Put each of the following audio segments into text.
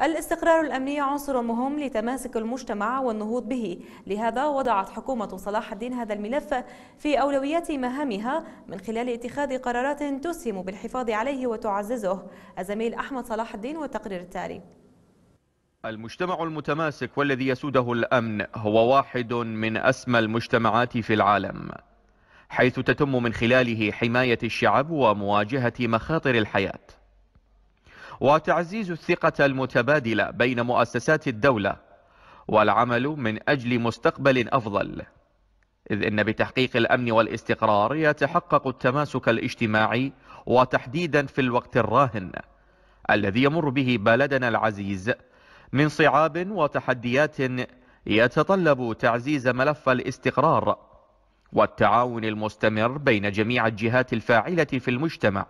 الاستقرار الأمني عنصر مهم لتماسك المجتمع والنهوض به. لهذا وضعت حكومة صلاح الدين هذا الملف في أولويات مهامها من خلال اتخاذ قرارات تسهم بالحفاظ عليه وتعززه. الزميل أحمد صلاح الدين والتقرير التالي. المجتمع المتماسك والذي يسوده الأمن هو واحد من أسمى المجتمعات في العالم حيث تتم من خلاله حماية الشعب ومواجهة مخاطر الحياة. وتعزيز الثقة المتبادلة بين مؤسسات الدولة والعمل من أجل مستقبل أفضل. إذ إن بتحقيق الأمن والاستقرار يتحقق التماسك الاجتماعي وتحديدا في الوقت الراهن الذي يمر به بلدنا العزيز من صعاب وتحديات يتطلب تعزيز ملف الاستقرار والتعاون المستمر بين جميع الجهات الفاعلة في المجتمع.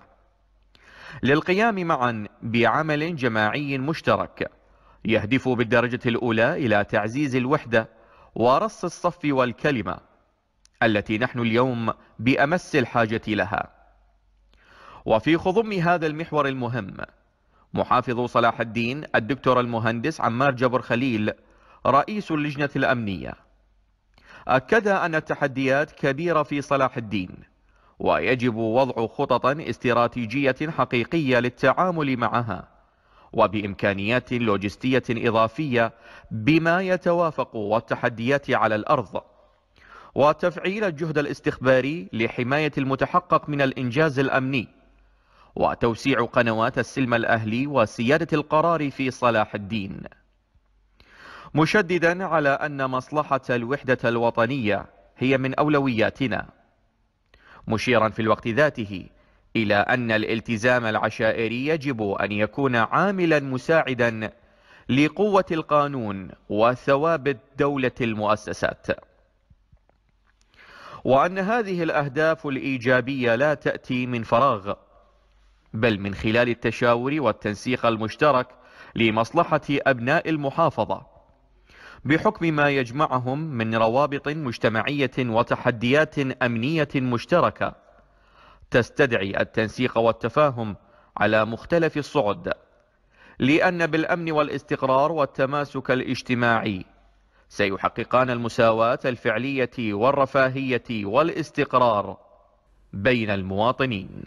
للقيام معا بعمل جماعي مشترك يهدف بالدرجة الأولى إلى تعزيز الوحدة ورص الصف والكلمة التي نحن اليوم بأمس الحاجة لها. وفي خضم هذا المحور المهم محافظ صلاح الدين الدكتور المهندس عمار جبر خليل رئيس اللجنة الأمنية. أكد أن التحديات كبيرة في صلاح الدين. ويجب وضع خطط استراتيجية حقيقية للتعامل معها وبإمكانيات لوجستية إضافية بما يتوافق والتحديات على الأرض. وتفعيل الجهد الاستخباري لحماية المتحقق من الإنجاز الأمني وتوسيع قنوات السلم الأهلي وسيادة القرار في صلاح الدين. مشددا على أن مصلحة الوحدة الوطنية هي من أولوياتنا. مشيرا في الوقت ذاته إلى أن الالتزام العشائري يجب أن يكون عاملا مساعدا لقوة القانون وثوابت دولة المؤسسات. وأن هذه الأهداف الإيجابية لا تأتي من فراغ بل من خلال التشاور والتنسيق المشترك لمصلحة أبناء المحافظة. بحكم ما يجمعهم من روابط مجتمعية وتحديات أمنية مشتركة تستدعي التنسيق والتفاهم على مختلف الصعد لأن بالأمن والاستقرار والتماسك الاجتماعي سيحققان المساواة الفعلية والرفاهية والاستقرار بين المواطنين.